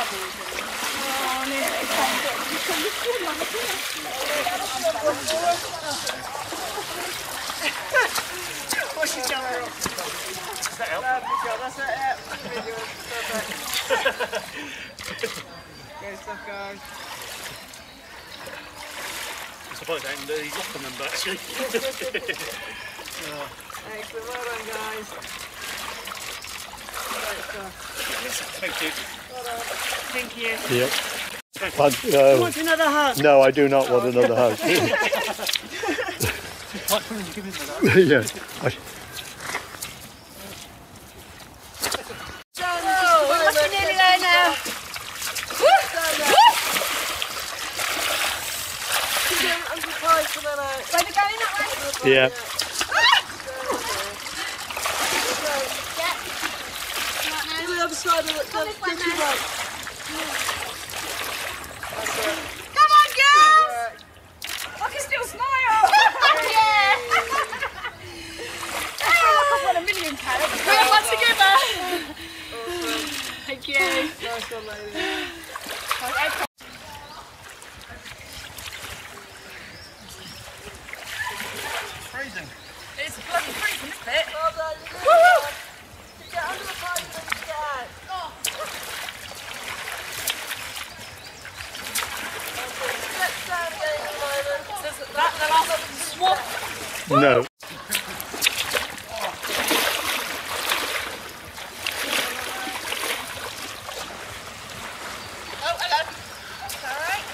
bubbles in them. Nearly. You can swim on What's your camera off? Does that help? Lovely job, that's it. Yeah, video. Perfect. Good stuff, guys. I these off the number actually. Excellent, well done, guys. Great stuff. Thank you. Thank you. Yep. Want But, uh, another hug? no, I do not want another hug. Quite willing to give in to that. yeah. I, Oh, we must be nearly there now. I'm surprised for that out. Where we going that way? yeah. To the other side of it. Come this way, Get your man. right. Come on, girls! I can still smile. yeah. I feel like I've won a million pounds. We have one together. Thank you. Nice one, lady. No. Oh, hello. That's all right.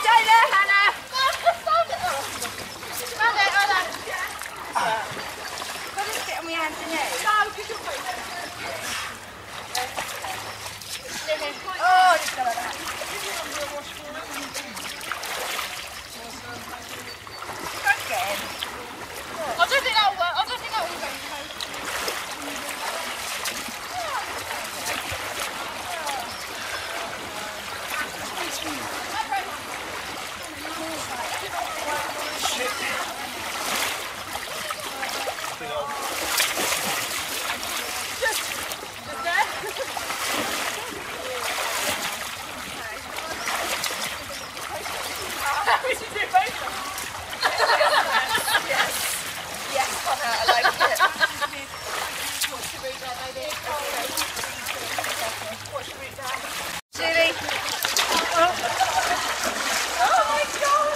Stay there, Hannah. Put a bit on my hands and knees. Oh, just go like that. Again. I don't think that'll work. I don't think that will go. We should do both. Yes, Connor, I like it. Watch your route there, baby. Watch your route there. Julie. Oh my god!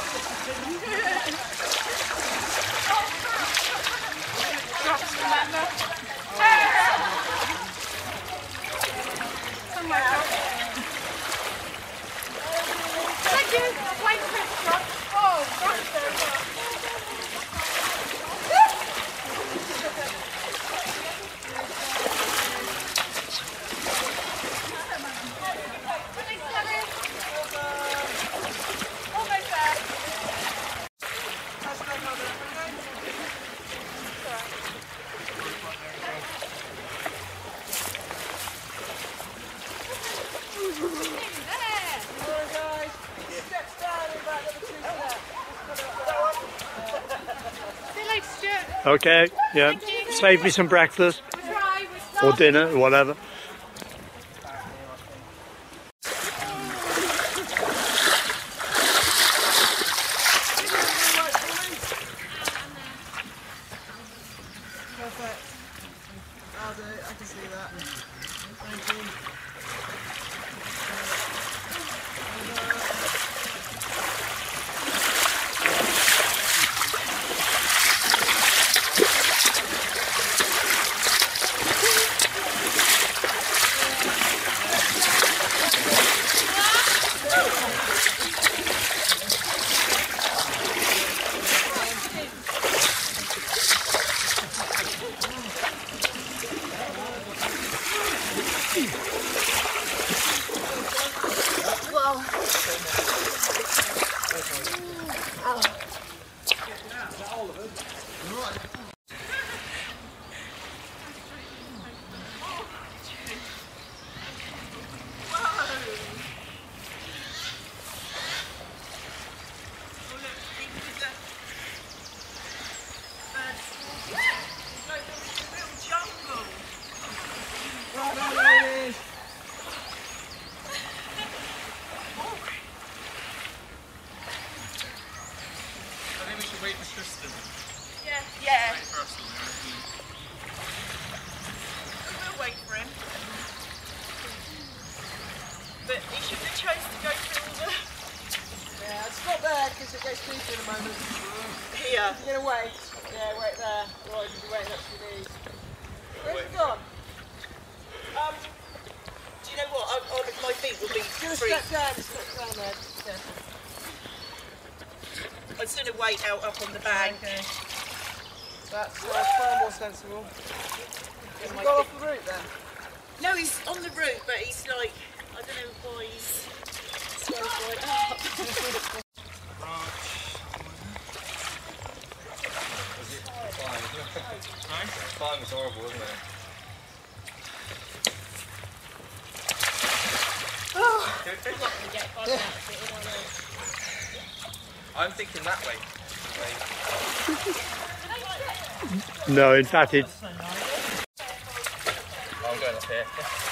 To drop. Oh, that's very good. Okay. Yeah. Save me some breakfast or dinner, or whatever. Perfect. I'll do it. I can see that. Thank you. well. Oh. Gets creepy in a moment. Here. You're gonna wait. Yeah, wait there. Right, you'll be waiting up to your knees. Where's it gone? Um, do you know what? I, I, my feet will be Just free. step down, just step down there. Just careful. I'm just going to wait out up on the bank. Okay. That's uh, far more sensible. Has he gone off the route then? No, he's on the route, but he's like, I don't know why he's so right up. Fine was horrible, wasn't it? I'm thinking that way. No, in fact, it's I'm going up here.